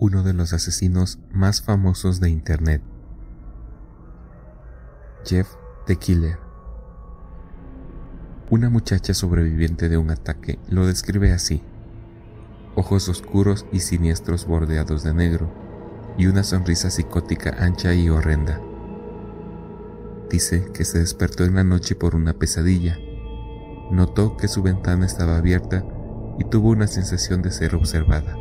uno de los asesinos más famosos de Internet. Jeff the Killer. Una muchacha sobreviviente de un ataque lo describe así. Ojos oscuros y siniestros bordeados de negro y una sonrisa psicótica ancha y horrenda. Dice que se despertó en la noche por una pesadilla. Notó que su ventana estaba abierta y tuvo una sensación de ser observada.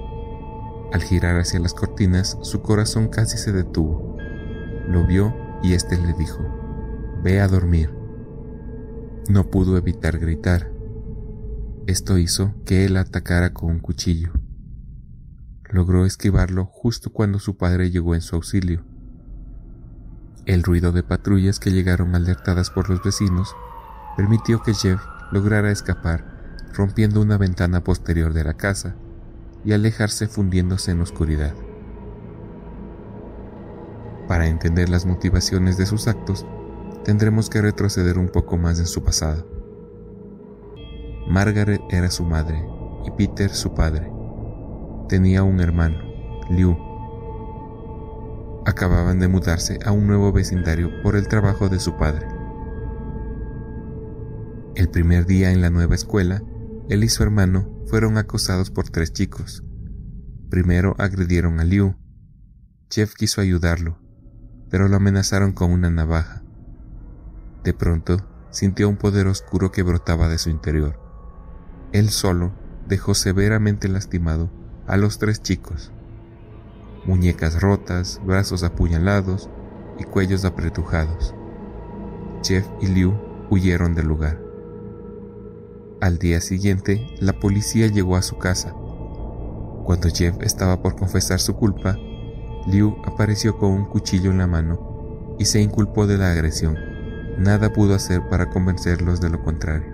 Al girar hacia las cortinas, su corazón casi se detuvo. Lo vio y éste le dijo, Ve a dormir. No pudo evitar gritar. Esto hizo que él atacara con un cuchillo. Logró esquivarlo justo cuando su padre llegó en su auxilio. El ruido de patrullas que llegaron alertadas por los vecinos permitió que Jeff lograra escapar rompiendo una ventana posterior de la casa y alejarse fundiéndose en oscuridad. Para entender las motivaciones de sus actos, tendremos que retroceder un poco más en su pasado. Margaret era su madre y Peter su padre. Tenía un hermano, Liu. Acababan de mudarse a un nuevo vecindario por el trabajo de su padre. El primer día en la nueva escuela, él y su hermano fueron acosados por tres chicos. Primero agredieron a Liu. Jeff quiso ayudarlo, pero lo amenazaron con una navaja. De pronto, sintió un poder oscuro que brotaba de su interior. Él solo dejó severamente lastimado a los tres chicos. Muñecas rotas, brazos apuñalados y cuellos apretujados. Jeff y Liu huyeron del lugar. Al día siguiente, la policía llegó a su casa. Cuando Jeff estaba por confesar su culpa, Liu apareció con un cuchillo en la mano y se inculpó de la agresión. Nada pudo hacer para convencerlos de lo contrario.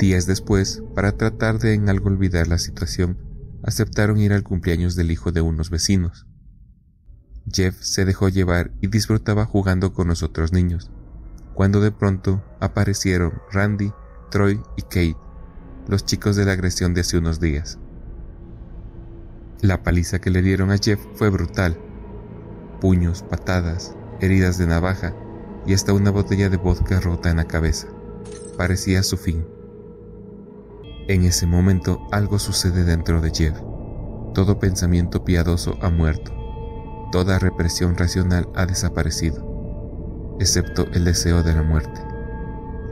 Días después, para tratar de en algo olvidar la situación, aceptaron ir al cumpleaños del hijo de unos vecinos. Jeff se dejó llevar y disfrutaba jugando con los otros niños cuando de pronto aparecieron Randy, Troy y Kate, los chicos de la agresión de hace unos días. La paliza que le dieron a Jeff fue brutal. Puños, patadas, heridas de navaja y hasta una botella de vodka rota en la cabeza. Parecía su fin. En ese momento algo sucede dentro de Jeff. Todo pensamiento piadoso ha muerto. Toda represión racional ha desaparecido excepto el deseo de la muerte,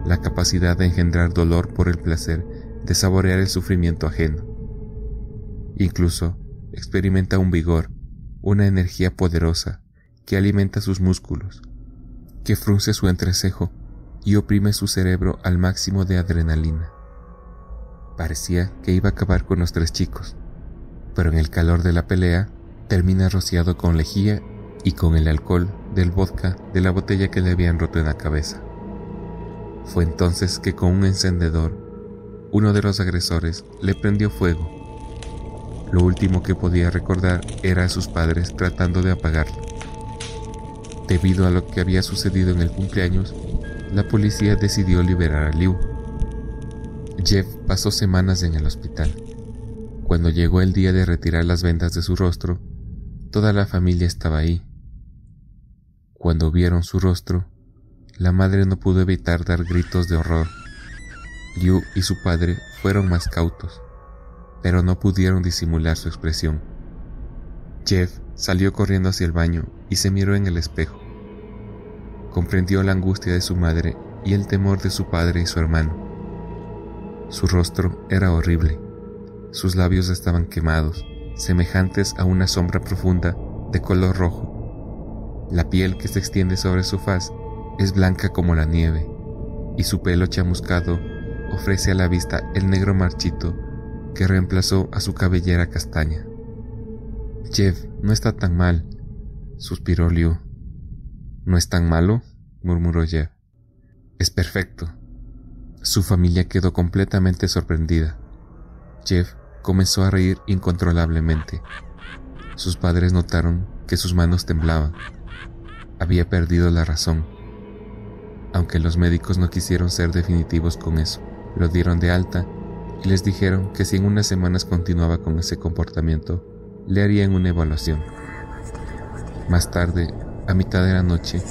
la capacidad de engendrar dolor por el placer de saborear el sufrimiento ajeno. Incluso experimenta un vigor, una energía poderosa que alimenta sus músculos, que frunce su entrecejo y oprime su cerebro al máximo de adrenalina. Parecía que iba a acabar con los tres chicos, pero en el calor de la pelea termina rociado con lejía y con el alcohol del vodka de la botella que le habían roto en la cabeza. Fue entonces que con un encendedor, uno de los agresores le prendió fuego. Lo último que podía recordar era a sus padres tratando de apagarlo. Debido a lo que había sucedido en el cumpleaños, la policía decidió liberar a Liu. Jeff pasó semanas en el hospital. Cuando llegó el día de retirar las vendas de su rostro, toda la familia estaba ahí cuando vieron su rostro, la madre no pudo evitar dar gritos de horror. Liu y su padre fueron más cautos, pero no pudieron disimular su expresión. Jeff salió corriendo hacia el baño y se miró en el espejo. Comprendió la angustia de su madre y el temor de su padre y su hermano. Su rostro era horrible. Sus labios estaban quemados, semejantes a una sombra profunda de color rojo la piel que se extiende sobre su faz es blanca como la nieve, y su pelo chamuscado ofrece a la vista el negro marchito que reemplazó a su cabellera castaña. Jeff no está tan mal, suspiró Liu. ¿No es tan malo? murmuró Jeff. Es perfecto. Su familia quedó completamente sorprendida. Jeff comenzó a reír incontrolablemente. Sus padres notaron que sus manos temblaban había perdido la razón. Aunque los médicos no quisieron ser definitivos con eso, lo dieron de alta y les dijeron que si en unas semanas continuaba con ese comportamiento, le harían una evaluación. Más tarde, a mitad de la noche,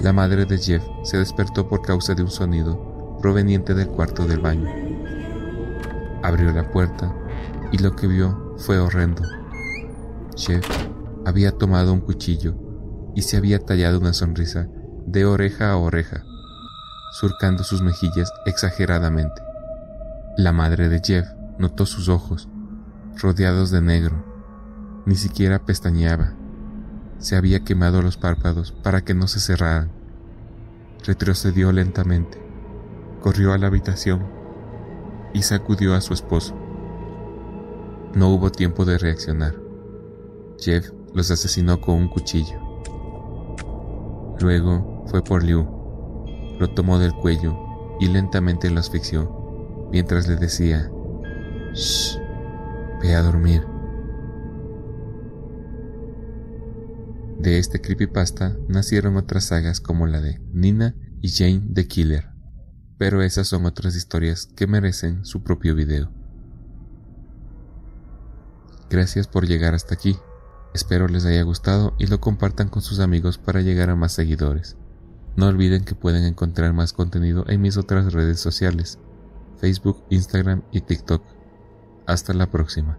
la madre de Jeff se despertó por causa de un sonido proveniente del cuarto del baño. Abrió la puerta y lo que vio fue horrendo. Jeff había tomado un cuchillo y se había tallado una sonrisa de oreja a oreja, surcando sus mejillas exageradamente. La madre de Jeff notó sus ojos, rodeados de negro. Ni siquiera pestañeaba. Se había quemado los párpados para que no se cerraran. Retrocedió lentamente, corrió a la habitación y sacudió a su esposo. No hubo tiempo de reaccionar. Jeff los asesinó con un cuchillo. Luego fue por Liu, lo tomó del cuello y lentamente lo asfixió, mientras le decía, Shh, ve a dormir. De este creepypasta nacieron otras sagas como la de Nina y Jane the Killer, pero esas son otras historias que merecen su propio video. Gracias por llegar hasta aquí. Espero les haya gustado y lo compartan con sus amigos para llegar a más seguidores. No olviden que pueden encontrar más contenido en mis otras redes sociales, Facebook, Instagram y TikTok. Hasta la próxima.